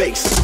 bass.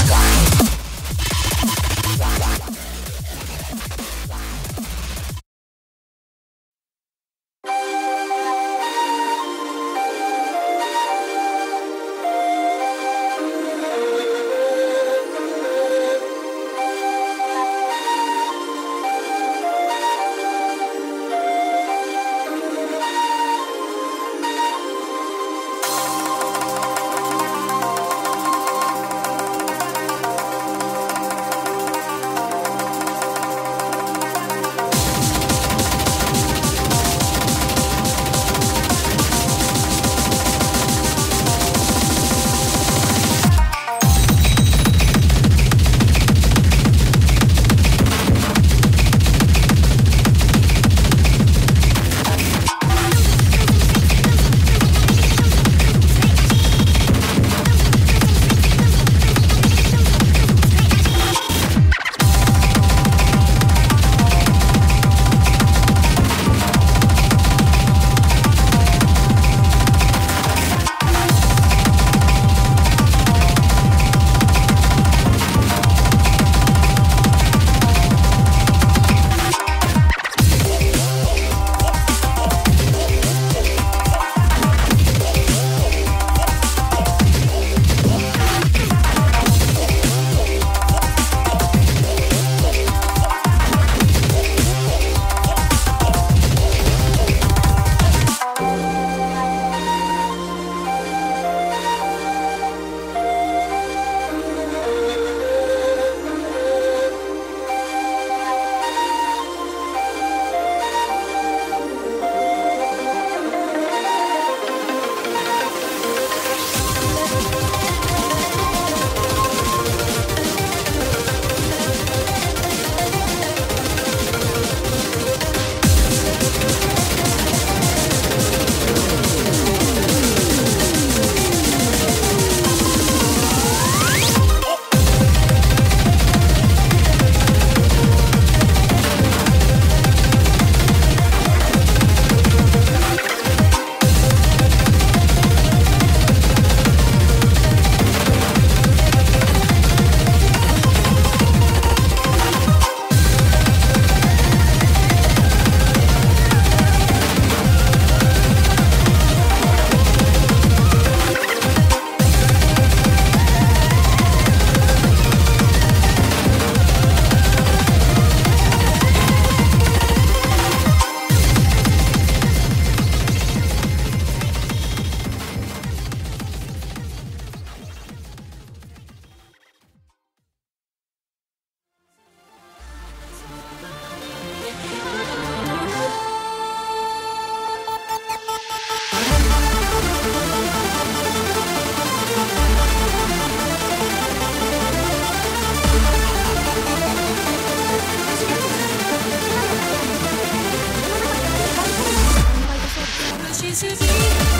She's to be.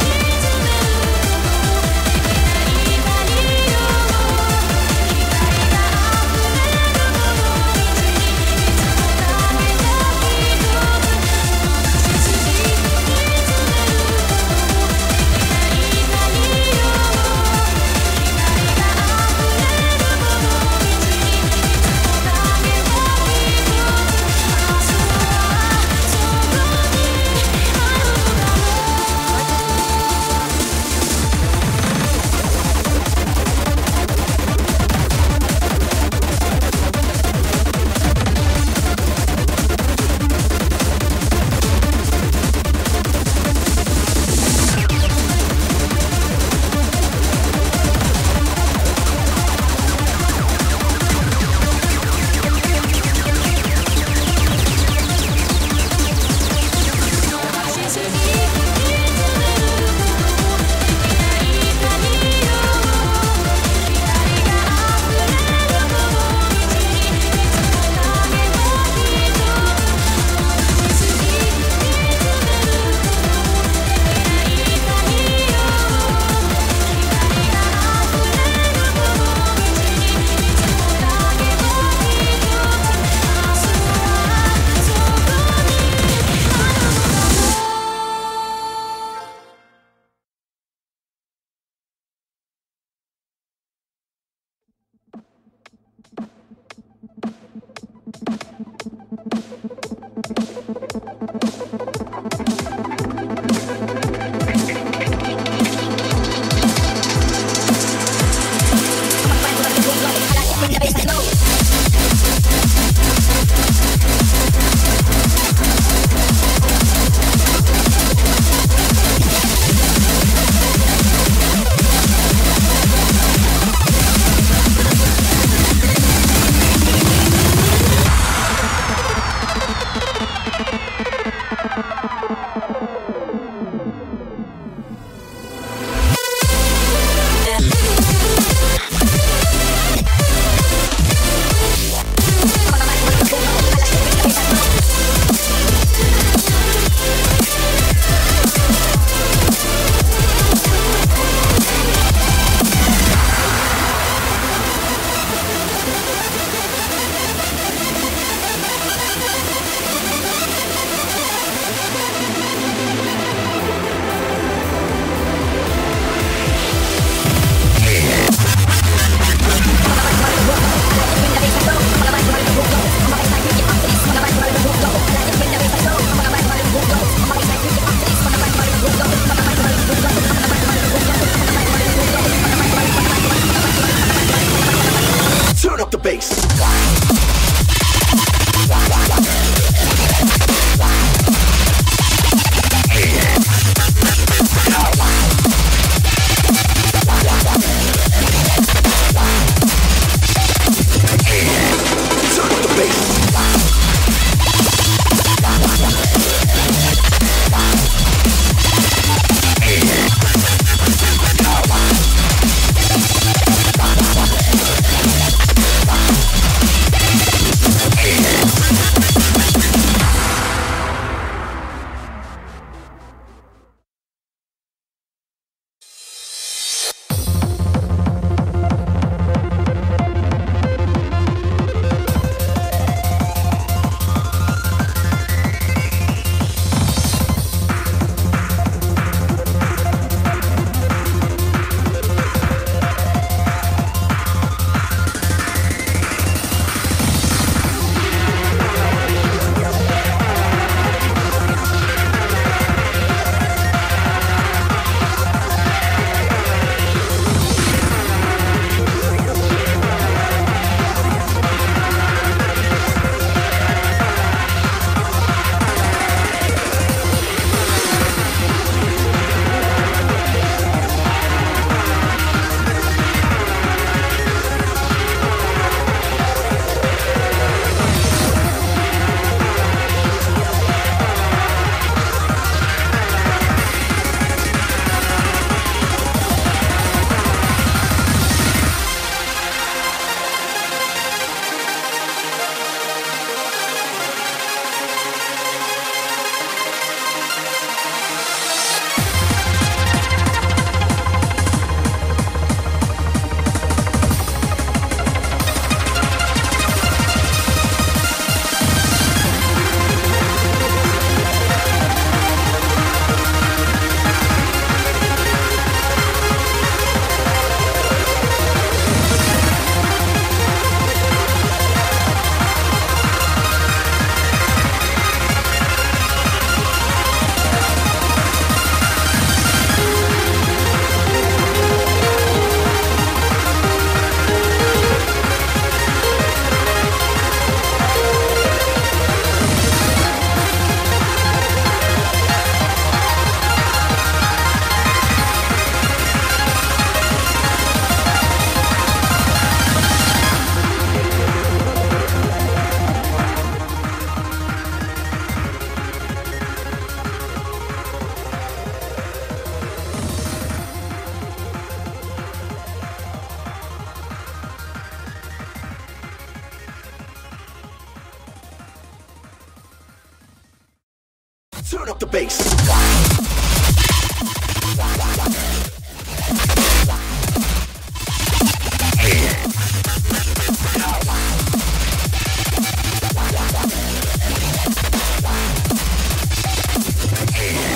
Thank you. Turn Turn up the bass.